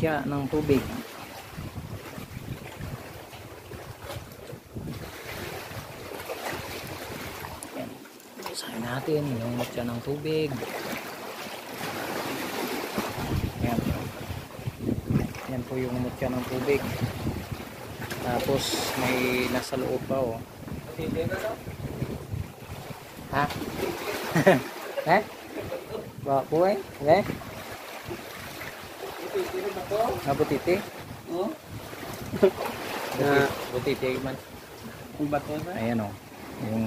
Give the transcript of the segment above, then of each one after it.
mutya ng tubig. Yan. Basahin natin yung mutya ng tubig. Yan. Yan po yung mutya ng tubig. Tapos may nasa loob pa oh. Ha? eh? Ba, buhay? Eh? Nabutiti? Oh, Na, butiti man. ang bato na. Ayan o. Yung...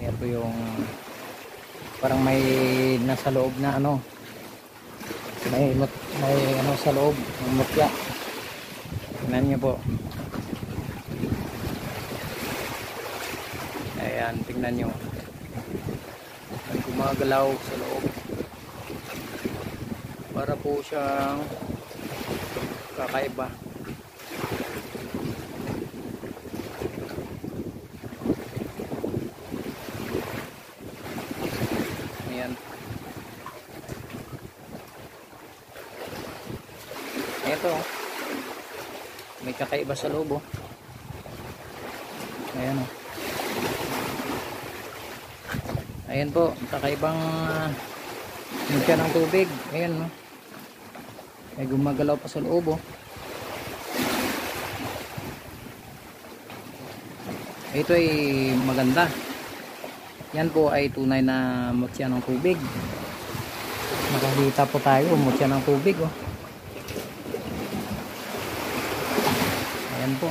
Ayan po yung... Parang may nasa loob na ano. May, may ano sa loob. Yung mutya. Tingnan nyo po. Ayan, tingnan nyo. May gumagalaw sa loob. Para po siyang kakaiba. Ayan. Ito. May kakaiba sa loob oh. Ayan oh. Ayan po, kakaibang uh, ng tubig. Ayan oh. May gumagalaw pa sa loob oh. Ito ay maganda. Yan po ay tunay na mutya ng tubig. Nakakita po tayo, mutya ng tubig. Oh. Ayan po.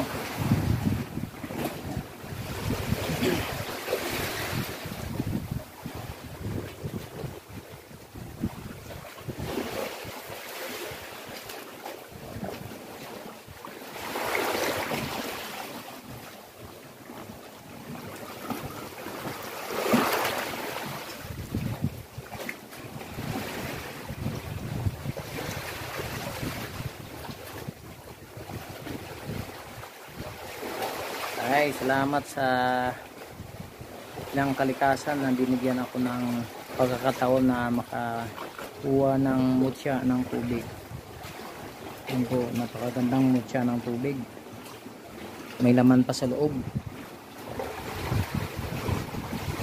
Ay, salamat sa ng kalikasan na binigyan ako ng pagkakataon na makakuha ng mutya ng tubig. Yan po, napakagandang mutya ng tubig. May laman pa sa loob.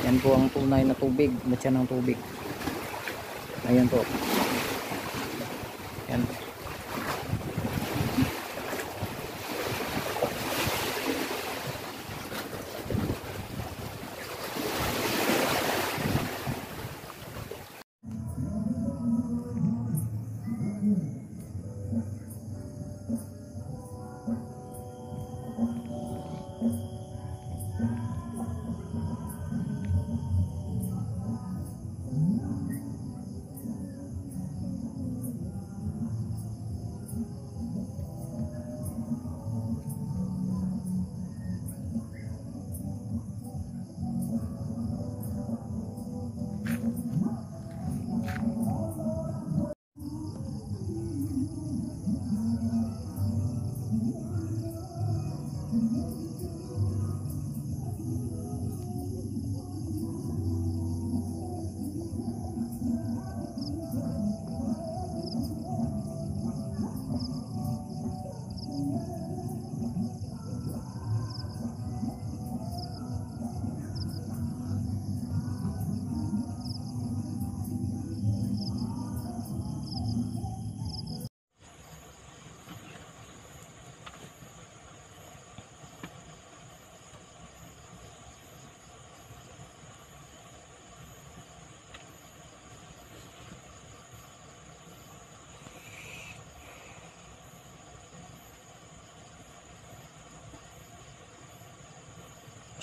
Yan po ang tunay na tubig, mutya ng tubig. Ayan po. Yan.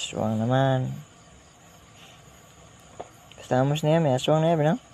Aswang naman. Estamos na yan, may aswang na yan, no?